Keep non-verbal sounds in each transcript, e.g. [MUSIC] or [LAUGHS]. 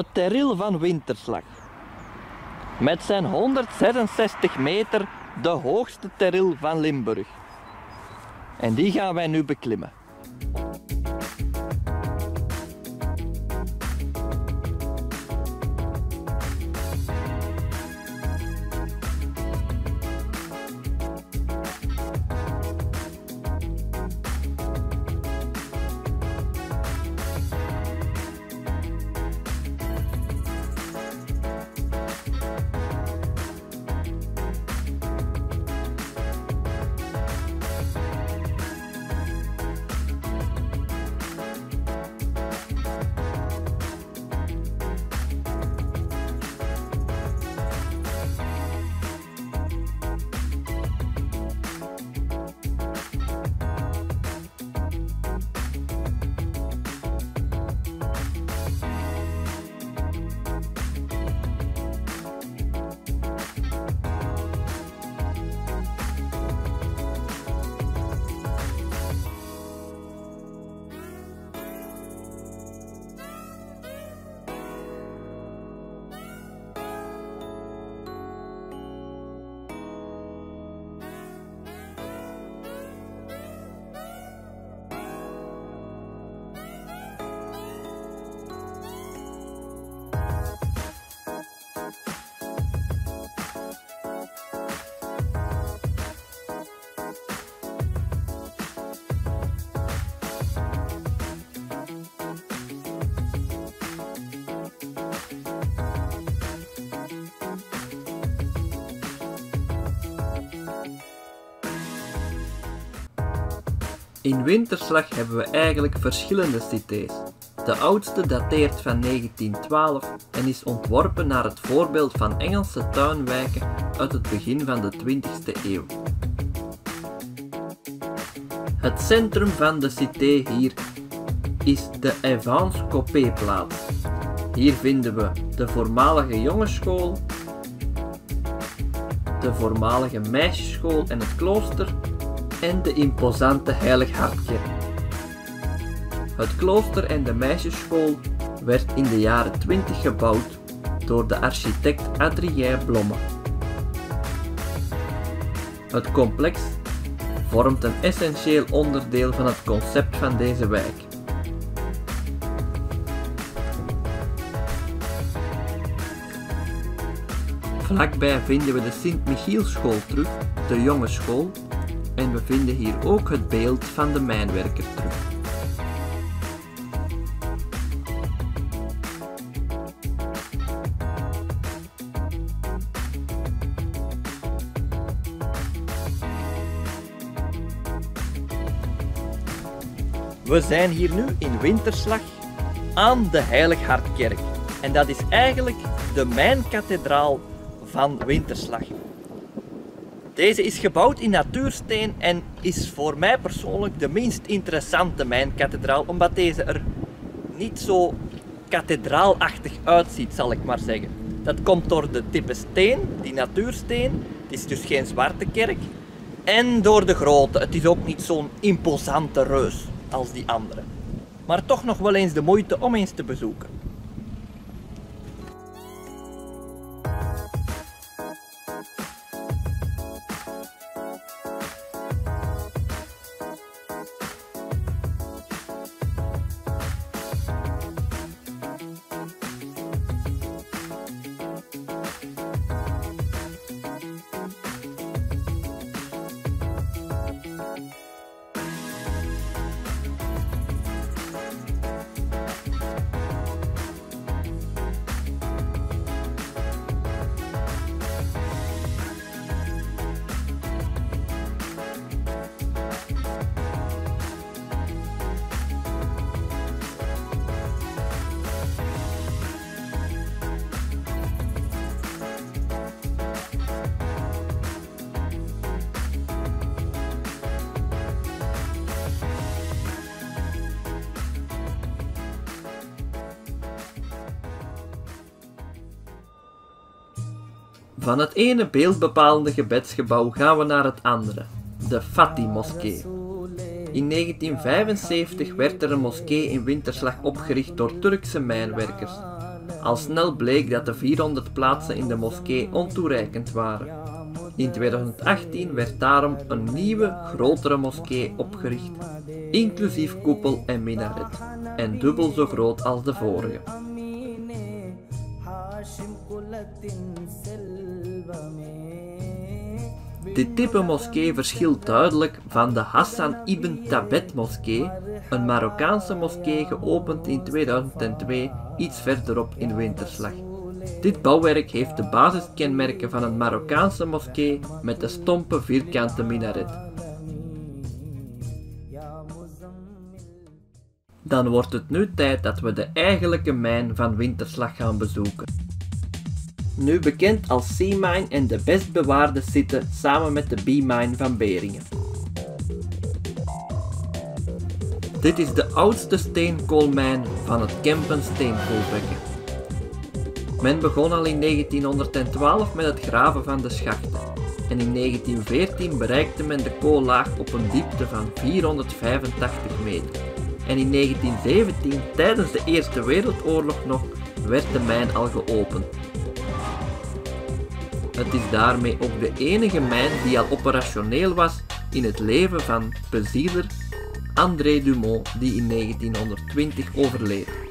De Terril van Winterslag. Met zijn 166 meter de hoogste terril van Limburg. En die gaan wij nu beklimmen. In Winterslag hebben we eigenlijk verschillende cités. De oudste dateert van 1912 en is ontworpen naar het voorbeeld van Engelse tuinwijken uit het begin van de 20e eeuw. Het centrum van de cité hier is de Evans Copé-plaats. Hier vinden we de voormalige jongensschool, de voormalige meisjesschool en het klooster en de imposante Heilig Hartkerk. Het klooster en de meisjesschool werd in de jaren 20 gebouwd door de architect Adrien Blomme. Het complex vormt een essentieel onderdeel van het concept van deze wijk. Vlakbij vinden we de Sint-Michielschool terug, de jongensschool, en we vinden hier ook het beeld van de mijnwerker terug. We zijn hier nu in Winterslag aan de Heilig Hartkerk. En dat is eigenlijk de mijnkathedraal van Winterslag. Deze is gebouwd in natuursteen en is voor mij persoonlijk de minst interessante mijnkathedraal, omdat deze er niet zo kathedraalachtig uitziet, zal ik maar zeggen. Dat komt door de type steen, die natuursteen. Het is dus geen zwarte kerk. En door de grootte. Het is ook niet zo'n imposante reus als die andere. Maar toch nog wel eens de moeite om eens te bezoeken. Van het ene beeldbepalende gebedsgebouw gaan we naar het andere, de Fatih-moskee. In 1975 werd er een moskee in Winterslag opgericht door Turkse mijnwerkers. Al snel bleek dat de 400 plaatsen in de moskee ontoereikend waren. In 2018 werd daarom een nieuwe, grotere moskee opgericht, inclusief koepel en minaret, en dubbel zo groot als de vorige. Dit type moskee verschilt duidelijk van de Hassan ibn Tabet moskee, een Marokkaanse moskee geopend in 2002 iets verderop in Winterslag. Dit bouwwerk heeft de basiskenmerken van een Marokkaanse moskee met de stompe vierkante minaret. Dan wordt het nu tijd dat we de eigenlijke mijn van Winterslag gaan bezoeken nu bekend als C-Mine en de best bewaarde site samen met de B-Mine van Beringen. Dit is de oudste steenkoolmijn van het Kempen steenkoolbekken. Men begon al in 1912 met het graven van de schachten en in 1914 bereikte men de koollaag op een diepte van 485 meter. En in 1917, tijdens de Eerste Wereldoorlog nog, werd de mijn al geopend het is daarmee ook de enige mijn die al operationeel was in het leven van bezieler André Dumont die in 1920 overleed.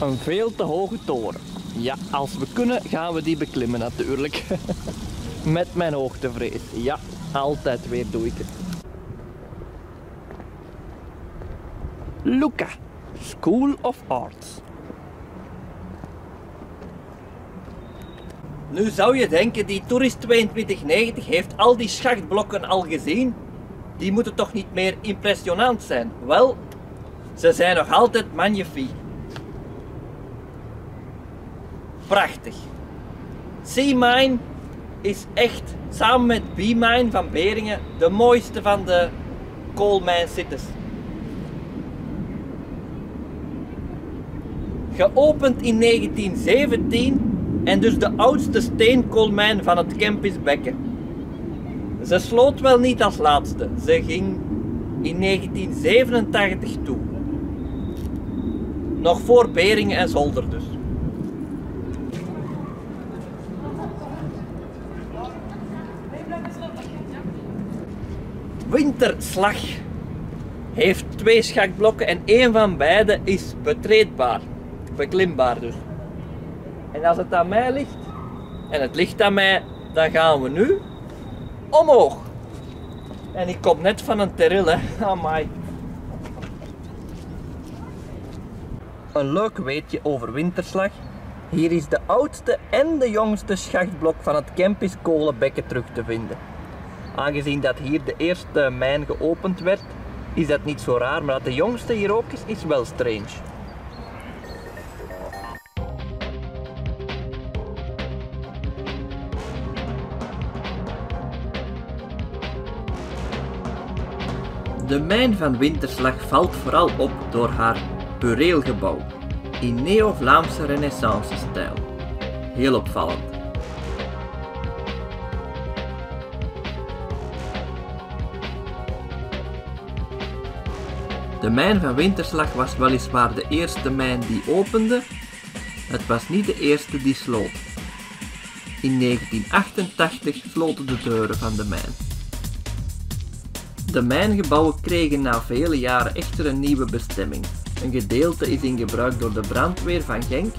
Een veel te hoge toren. Ja, als we kunnen gaan we die beklimmen natuurlijk. [LAUGHS] Met mijn hoogtevrees. Ja, altijd weer doe ik het. Luca, School of Arts. Nu zou je denken, die toerist 2290 heeft al die schachtblokken al gezien. Die moeten toch niet meer impressionant zijn? Wel, ze zijn nog altijd magnifiek. Prachtig. C-Mine is echt, samen met B-Mine van Beringen, de mooiste van de coalmine cities. Geopend in 1917 en dus de oudste steenkoolmijn van het Kempisbekken. Ze sloot wel niet als laatste, ze ging in 1987 toe. Nog voor Beringen en Zolder dus. Winterslag heeft twee schakblokken en één van beide is betreedbaar, beklimbaar dus. En als het aan mij ligt, en het ligt aan mij, dan gaan we nu omhoog. En ik kom net van een terril, hè. [LAUGHS] Amai. Een leuk weetje over winterslag. Hier is de oudste en de jongste schachtblok van het Kempis kolenbekken terug te vinden. Aangezien dat hier de eerste mijn geopend werd, is dat niet zo raar, maar dat de jongste hier ook is, is wel strange. De mijn van Winterslag valt vooral op door haar bureelgebouw in neo-Vlaamse renaissance-stijl. Heel opvallend. De mijn van Winterslag was weliswaar de eerste mijn die opende, het was niet de eerste die sloot. In 1988 sloten de deuren van de mijn. De mijngebouwen kregen na vele jaren echter een nieuwe bestemming. Een gedeelte is in gebruik door de brandweer van Genk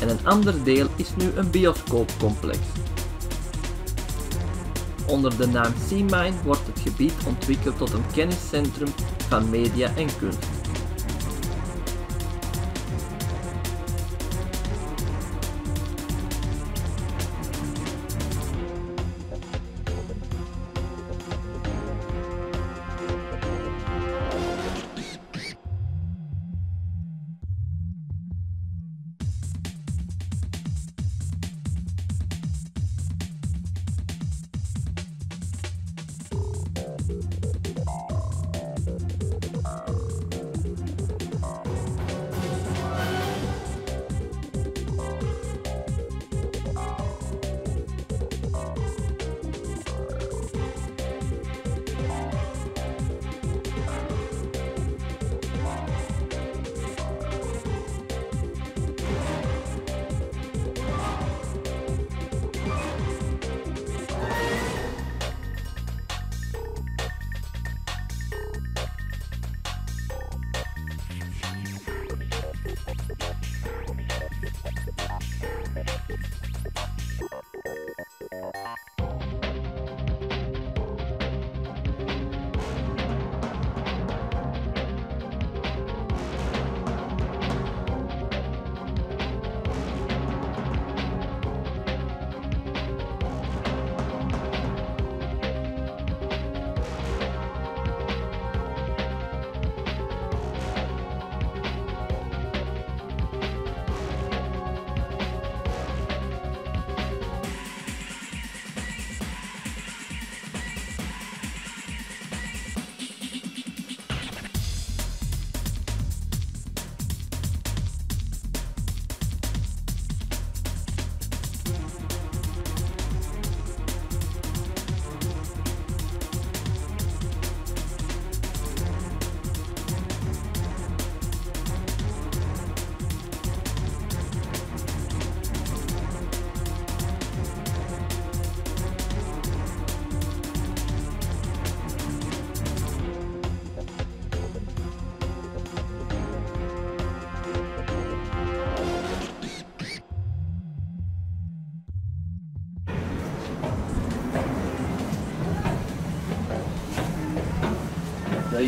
en een ander deel is nu een bioscoopcomplex. Onder de naam Seamine wordt het gebied ontwikkeld tot een kenniscentrum van media en kunst.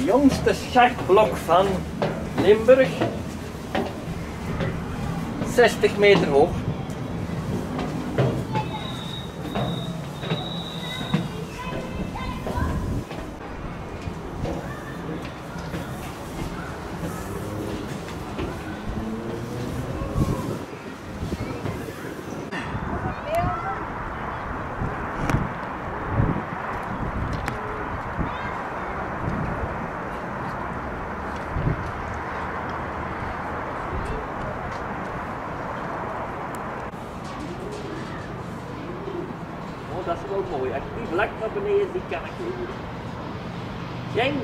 Jongste schachtblok van Limburg. 60 meter hoog. Dat is wel mooi. Als ik die vlak naar beneden zie, kan ik niet. Genk.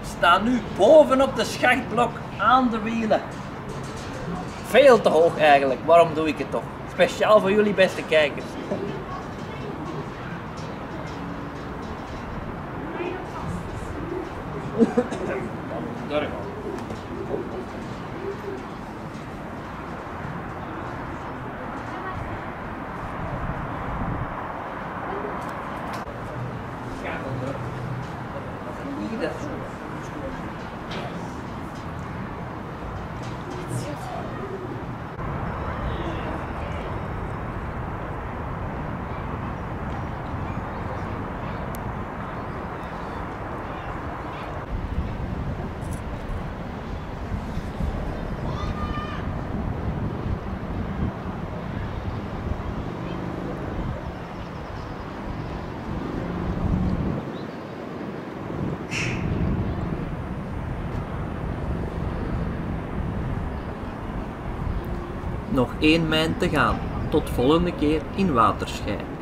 We staan nu bovenop de schachtblok aan de wielen. Veel te hoog eigenlijk. Waarom doe ik het toch? Speciaal voor jullie beste kijkers Hier. Nog één mijn te gaan. Tot volgende keer in Waterschei.